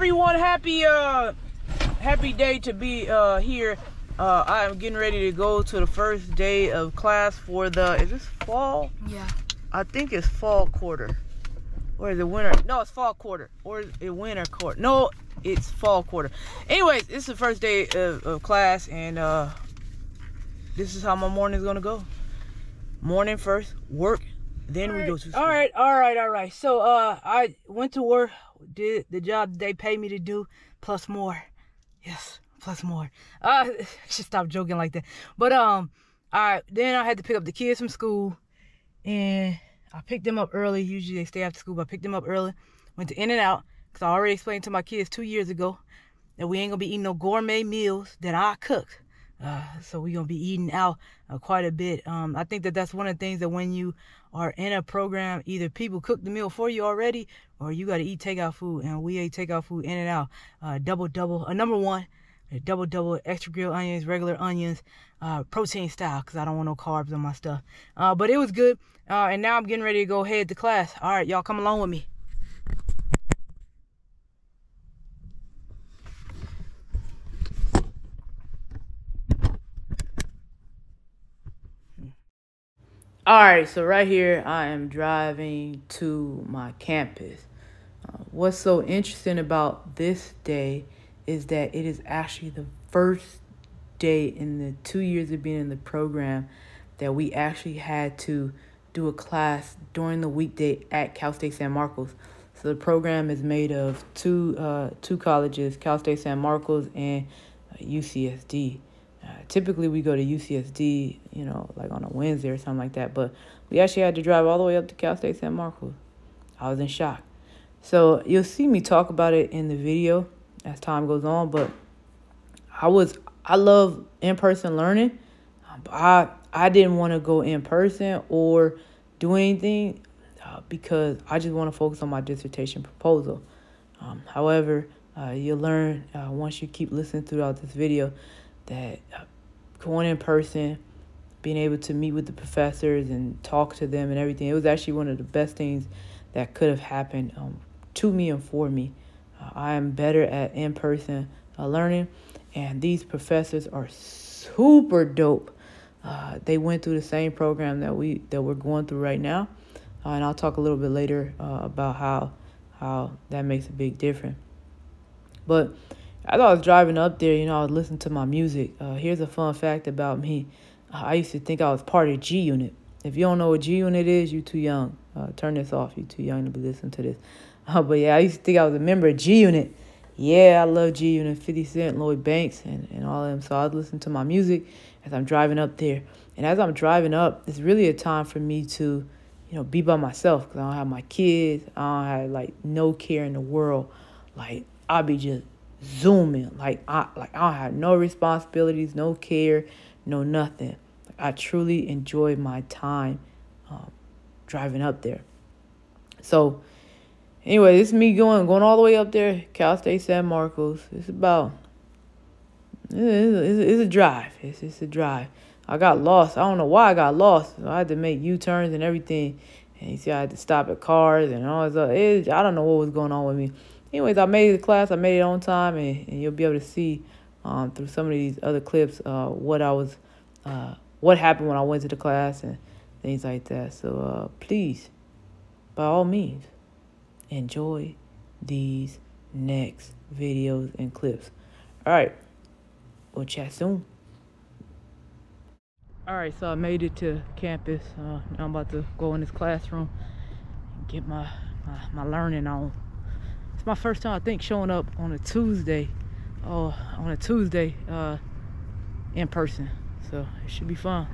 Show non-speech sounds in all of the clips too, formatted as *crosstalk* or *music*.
everyone. Happy uh happy day to be uh here. Uh I am getting ready to go to the first day of class for the is this fall? Yeah. I think it's fall quarter. Or is it winter? No, it's fall quarter. Or is it winter quarter? No, it's fall quarter. Anyways, it's the first day of, of class and uh this is how my morning is gonna go. Morning first, work, then we go to school. All right, all right, all right. So uh I went to work, did the job they paid me to do, plus more. Yes, plus more. Uh *laughs* I should stop joking like that. But um all right, then I had to pick up the kids from school and I picked them up early. Usually they stay after school, but I picked them up early. Went to In and Out because I already explained to my kids two years ago that we ain't gonna be eating no gourmet meals that I cook. Uh, so we're gonna be eating out uh, quite a bit. Um, I think that that's one of the things that when you are in a program, either people cook the meal for you already, or you got to eat takeout food. And we ate takeout food in and out, uh, double double. Uh, number one, double double, extra grilled onions, regular onions, uh, protein style, because I don't want no carbs on my stuff. Uh, but it was good. Uh, and now I'm getting ready to go head to class. All right, y'all come along with me. All right, so right here I am driving to my campus. Uh, what's so interesting about this day is that it is actually the first day in the two years of being in the program that we actually had to do a class during the weekday at Cal State San Marcos. So the program is made of two uh, two colleges, Cal State San Marcos and uh, UCSD. Typically, we go to UCSD, you know, like on a Wednesday or something like that. But we actually had to drive all the way up to Cal State San Marcos. I was in shock. So you'll see me talk about it in the video as time goes on. But I was I love in person learning. I I didn't want to go in person or do anything uh, because I just want to focus on my dissertation proposal. Um, however, uh, you'll learn uh, once you keep listening throughout this video that uh, going in person, being able to meet with the professors and talk to them and everything, it was actually one of the best things that could have happened um, to me and for me. Uh, I am better at in person uh, learning, and these professors are super dope. Uh, they went through the same program that we that we're going through right now, uh, and I'll talk a little bit later uh, about how how that makes a big difference. But as I was driving up there, you know, I was listening to my music. Uh, here's a fun fact about me. I used to think I was part of G Unit. If you don't know what G Unit is, you're too young. Uh, turn this off. You're too young to be listening to this. Uh, but yeah, I used to think I was a member of G Unit. Yeah, I love G Unit, 50 Cent, Lloyd Banks, and, and all of them. So I was listening to my music as I'm driving up there. And as I'm driving up, it's really a time for me to, you know, be by myself because I don't have my kids. I don't have, like, no care in the world. Like, I'll be just zooming. Like I like I have no responsibilities, no care, no nothing. I truly enjoy my time um, driving up there. So anyway, this is me going going all the way up there, Cal State San Marcos. It's about it's, it's, a drive. It's it's a drive. I got lost. I don't know why I got lost. I had to make U turns and everything. And you see, I had to stop at cars and all this. Other, it, I don't know what was going on with me anyways, I made the class. I made it on time, and, and you'll be able to see um, through some of these other clips uh, what I was, uh, what happened when I went to the class and things like that. So uh, please, by all means, enjoy these next videos and clips. All right, we'll chat soon. All right, so I made it to campus. Uh, now I'm about to go in this classroom and get my, my, my learning on. My first time, I think, showing up on a Tuesday. Oh, on a Tuesday uh, in person. So it should be fun.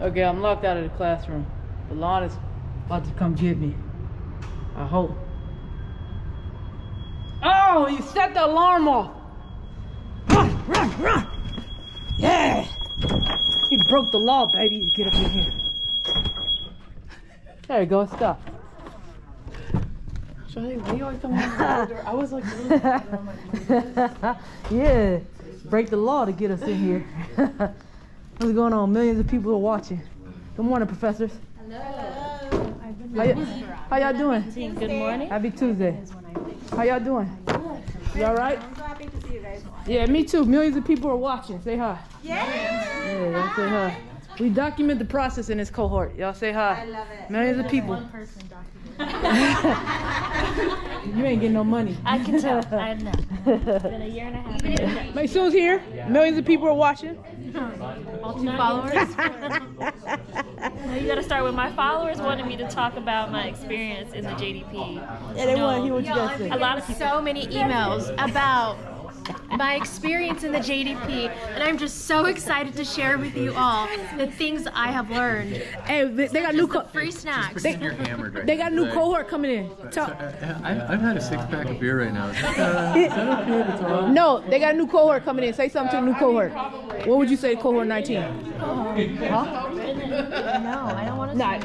Okay, I'm locked out of the classroom. Belon is about to come get me. I hope. Oh, you set the alarm off. Run, run, run. Yeah. He broke the law, baby. Get up in here. There you go. Stop. Johnny, why you always talking about I was like, *laughs* yeah, break the law to get us in here. *laughs* What's going on? Millions of people are watching. Good morning, professors. Hello. How, y- how y'all doing? Good morning. Happy Tuesday. How y'all doing? You all right? I'm so happy to see you guys. Yeah, me too. Millions of people are watching. Say hi. Yeah. Yeah, y'all say hi. We document the process in this cohort. Y'all say hi. I love it. Millions of people. One person documented. *laughs* You ain't getting no money. I can tell. *laughs* I know. It's been a year and a half. Make soon's here. Millions of people are watching. All two followers. *laughs* No, you gotta start with my followers wanted me to talk about my experience in the JDP. Yeah, they want to hear what you got to say. A lot of people. so many emails about my experience in the JDP, and I'm just so excited to share with you all the things I have learned. Hey, they they got new Just co- free snacks. they, right they got a new now. cohort coming in. Tell, I, I've had a six pack of beer right now. Uh, is that okay to talk? no, they got a new cohort coming in. Say something to the new cohort. What would you say to cohort 19? Huh? No, I don't want to Nah,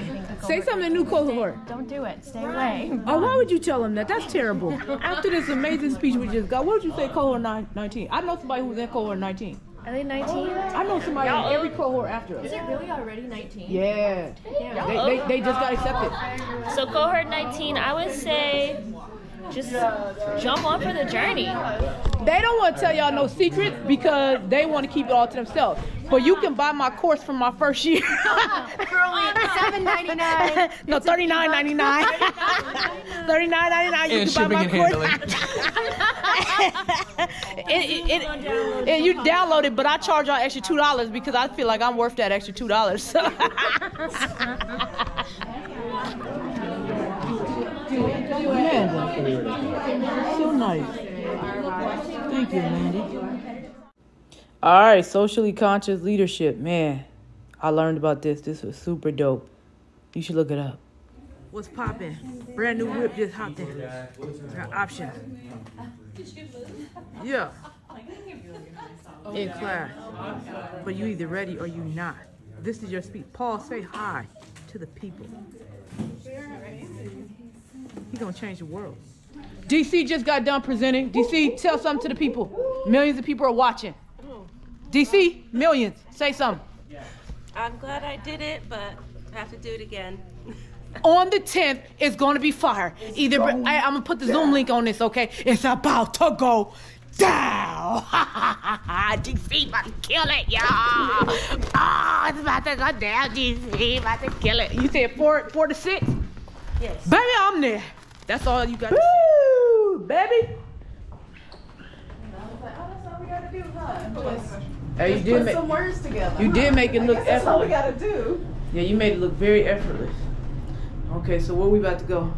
say anything. to say cohort. something to new cohort. Don't do it. Stay away. Oh, why would you tell them that? That's terrible. After this amazing speech we just got, what would you say cohort 19? I know somebody who's in cohort 19. Are they 19? I know somebody in every cohort after us. Is it really already 19? Yeah. They, they, they just got accepted. So cohort 19, I would say, just jump on for the journey. They don't want to tell y'all no secrets because they want to keep it all to themselves. But you can buy my course from my first year. *laughs* For only $7.99. *laughs* no, thirty nine ninety nine. *laughs* Thirty nine ninety nine. You And can buy my course. handling. it, it, it, it- you download it, but I charge y'all extra two dollars because I feel like I'm worth that extra two dollars. Amanda, so nice. Thank you, Mandy. All right, socially conscious leadership, man. I learned about this. This was super dope. You should look it up. What's popping? Brand new whip just hopped in. Got options. Yeah. In class. But you either ready or you not. This is your speech. Paul, say hi to the people. He gonna change the world. DC just got done presenting. DC, tell something to the people. Millions of people are watching. DC, millions. Say something. I'm glad I did it, but I have to do it again. *laughs* on the 10th it's going to be fire. Either I, i'm gonna put the zoom link on this okay? It's about to go down. *laughs* Dc about to kill it y'all. Oh *laughs* it's about to go down dc about to kill it. You said four four to six? Yes. baby i'm there. That's all you got to say baby Hey, you did make Some words together. you did make it look That's all we gotta do. Yeah, you made it look very effortless. Okay, so where we about to go?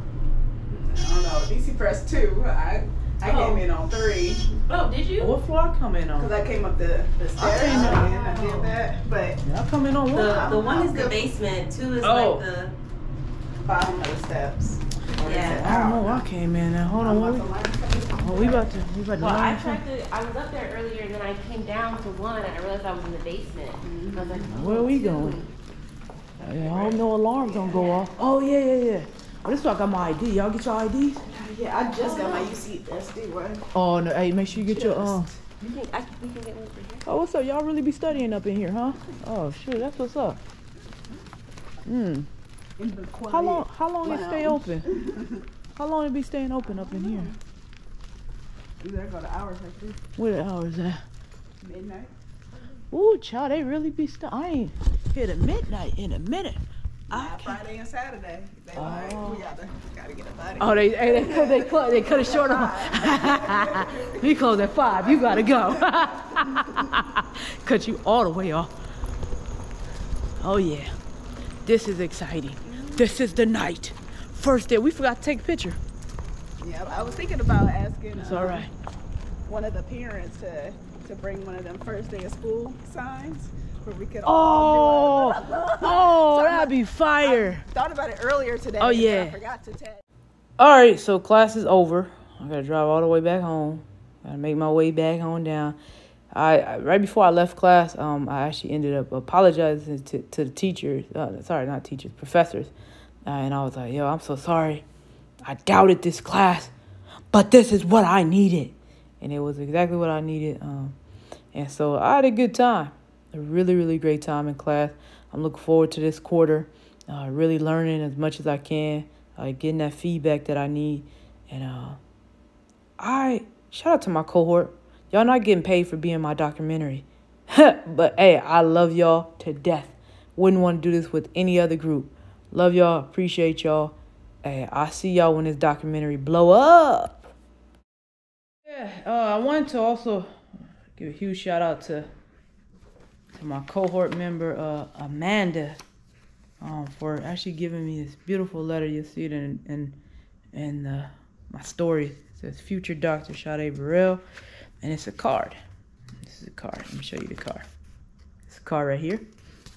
I don't know. DC press two. I I oh. came in on three Oh, did you? What floor I come in on? because? I came up the, the stairs came in- and I did that, but I come in on one. The the one is the basement. Two is Oh. like the bottom of the steps. yeah. I don't know where I came in at. Hold on, where we, about to, we about to Well, I tried to. I was up there earlier, and then I came down to one, and I realized I was in the basement. I was like, oh, Where we going? Yeah, I hope no alarms don't go off. Oh, yeah, yeah, yeah. Oh, this is why I got my ID. Y'all get your IDs? Yeah, I just got my UCSD one. Oh, no, hey, make sure you get your, um, You can, I, we can get one for here. oh, what's up? Y'all really be studying up in here, huh? Oh, shoot, that's what's up. Hmm. How long, how long it stay open? How long it be staying open up in here? You better go to hours like this. Where the hours at? Midnight. Ooh, child, they really be stu- I ain't hit a midnight in a minute. I Yeah. Friday and Saturday. They like, oh. we gotta, gotta get a body. Oh, they they they cut, they cut it short on. *laughs* *laughs* we close at five. You gotta go. *laughs* cut you all the way off. Oh yeah, this is exciting. This is the night. First day. We forgot to take a picture. Yeah, I was thinking about asking It's um, all right. one of the parents to to bring one of them first day of school signs where we could all Oh, *laughs* oh, that'd be fire. thought about it earlier today. Oh, yeah. I forgot to tag. All right, so class is over. I gotta drive all the way back home. Gotta make my way back home down. I, I right before I left class, um, I actually ended up apologizing to, to the teachers. Uh, sorry, not teachers, professors. Uh, and I was like, "Yo, I'm so sorry. I doubted this class, but this is what I needed." And it was exactly what I needed. Um, and so I had a good time, a really, really great time in class. I'm looking forward to this quarter, uh, really learning as much as I can, uh, getting that feedback that I need. And uh, I shout out to my cohort. Y'all not getting paid for being my documentary. *laughs* but hey, I love y'all to death. Wouldn't want to do this with any other group. Love y'all. Appreciate y'all. Hey, I see y'all when this documentary blow up. Yeah, uh, I wanted to also give a huge shout out to to my cohort member uh, Amanda um, for actually giving me this beautiful letter. You'll see it in in, in uh, my story. It says "Future Doctor Sade Burrell," and it's a card. This is a card. Let me show you the card. It's a card right here.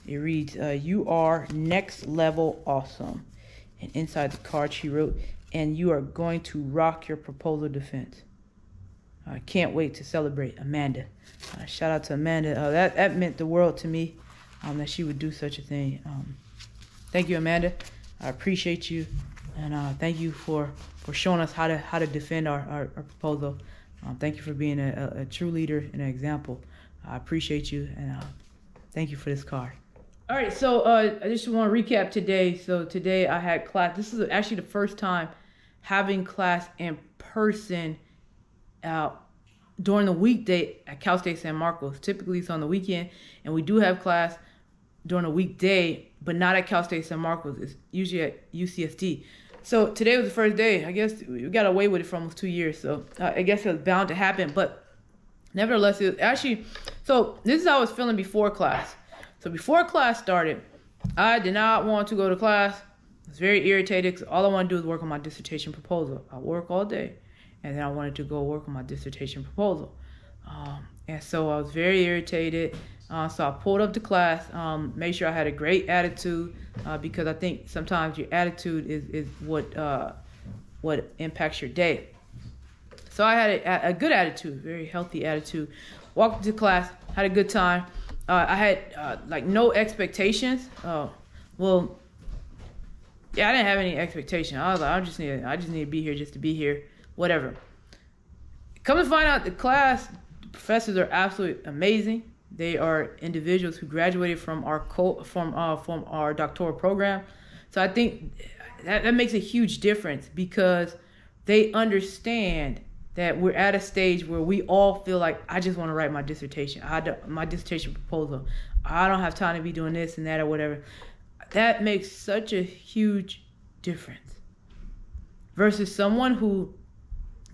It reads, uh, "You are next level awesome," and inside the card she wrote, "And you are going to rock your proposal defense." I can't wait to celebrate Amanda. Uh, shout out to Amanda. Uh, that that meant the world to me. Um, that she would do such a thing. Um, thank you, Amanda. I appreciate you, and uh, thank you for, for showing us how to how to defend our our, our proposal. Um, thank you for being a, a, a, true leader and an example. I appreciate you, and uh, thank you for this card. All right, so uh, I just want to recap today. So today I had class. This is actually the first time having class in person uh, during the weekday at Cal State San Marcos. Typically, it's on the weekend, and we do have class during a weekday, but not at Cal State San Marcos. It's usually at UCSD. So today was the first day. I guess we got away with it for almost two years. So uh, I guess it was bound to happen. But nevertheless, it was actually. So this is how I was feeling before class. So before class started, I did not want to go to class. I was very irritated because all I want to do is work on my dissertation proposal. I work all day and then I wanted to go work on my dissertation proposal. Um, and so I was very irritated. Uh, so I pulled up to class, um, made sure I had a great attitude uh, because I think sometimes your attitude is, is what uh, what impacts your day. So I had a, a, good attitude, very healthy attitude. Walked to class, had a good time. Uh, I had uh, like no expectations. Uh, well, yeah, I didn't have any expectation. I was like, I just need, I just need to be here just to be here whatever. Come to find out, the class professors are absolutely amazing. They are individuals who graduated from our co- from uh, from our doctoral program. So I think that, that makes a huge difference because they understand that we're at a stage where we all feel like I just want to write my dissertation. I do, my dissertation proposal. I don't have time to be doing this and that or whatever. That makes such a huge difference versus someone who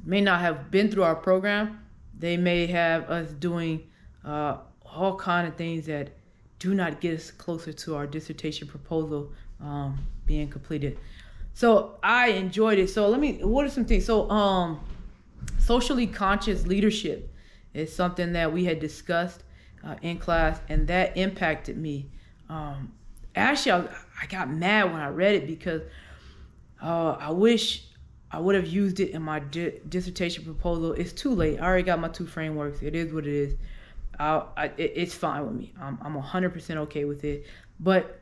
may not have been through our program. They may have us doing uh, all kind of things that do not get us closer to our dissertation proposal um, being completed. So I enjoyed it. So let me. What are some things? So um, socially conscious leadership is something that we had discussed uh, in class, and that impacted me. Um, actually, I, I, got mad when I read it because uh, I wish I would have used it in my di- dissertation proposal. It's too late. I already got my two frameworks. It is what it is. I, it, it's fine with me. I'm, I'm 100% okay with it. But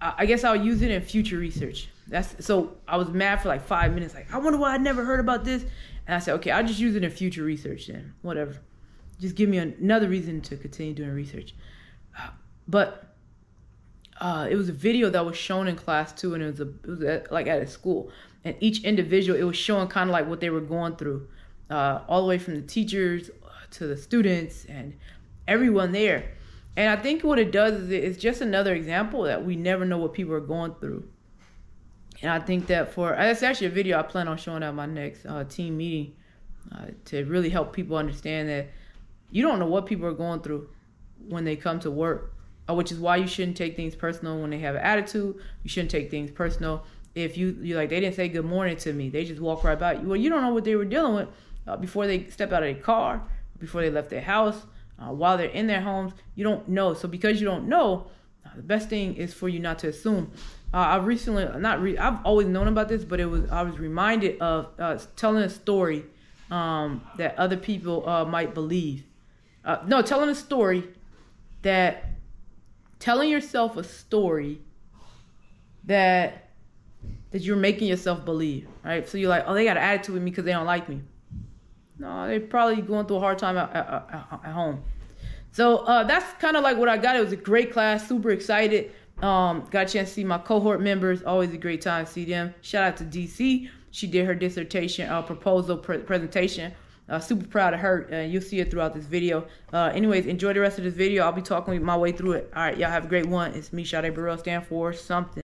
I, I guess I'll use it in future research. That's so. I was mad for like five minutes. Like I wonder why I never heard about this. And I said, okay, I'll just use it in future research then. Whatever. Just give me another reason to continue doing research. Uh, but uh, it was a video that was shown in class too, and it was a it was at, like at a school and each individual it was showing kind of like what they were going through uh, all the way from the teachers to the students and everyone there and i think what it does is it's just another example that we never know what people are going through and i think that for that's actually a video i plan on showing at my next uh, team meeting uh, to really help people understand that you don't know what people are going through when they come to work uh, which is why you shouldn't take things personal when they have an attitude you shouldn't take things personal if you you like they didn't say good morning to me, they just walk right by you. Well, you don't know what they were dealing with uh, before they step out of their car, before they left their house, uh, while they're in their homes. You don't know. So because you don't know, the best thing is for you not to assume. Uh, I recently not re- I've always known about this, but it was I was reminded of uh, telling a story um, that other people uh, might believe. no, telling a story that telling yourself a story that that you're making yourself believe, right? So you're like, oh, they got an attitude with me because they don't like me. No, they're probably going through a hard time at, at, at home. So uh, that's kind of like what I got. It was a great class, super excited. Um, got a chance to see my cohort members. Always a great time to see them. Shout out to DC. She did her dissertation uh, proposal pre- presentation Uh, super proud of her. Uh, you'll see it throughout this video. Uh, anyways, enjoy the rest of this video. I'll be talking my way through it. All right, y'all have a great one. It's me, Sade Burrell, stand for something.